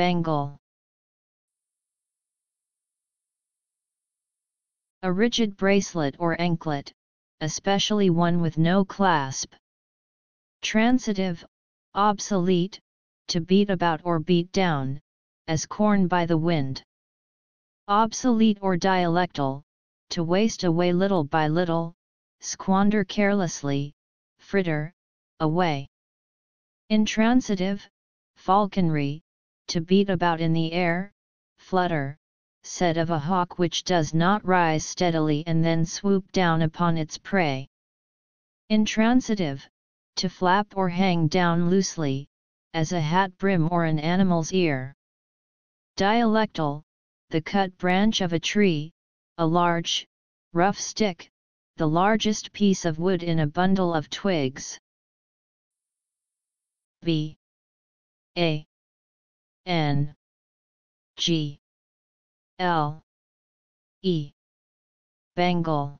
Bangle A rigid bracelet or anklet, especially one with no clasp. Transitive, obsolete, to beat about or beat down, as corn by the wind. Obsolete or dialectal, to waste away little by little, squander carelessly, fritter, away. Intransitive, falconry, to beat about in the air, flutter, said of a hawk which does not rise steadily and then swoop down upon its prey. Intransitive, to flap or hang down loosely, as a hat brim or an animal's ear. Dialectal, the cut branch of a tree, a large, rough stick, the largest piece of wood in a bundle of twigs. B A N G L E Bangle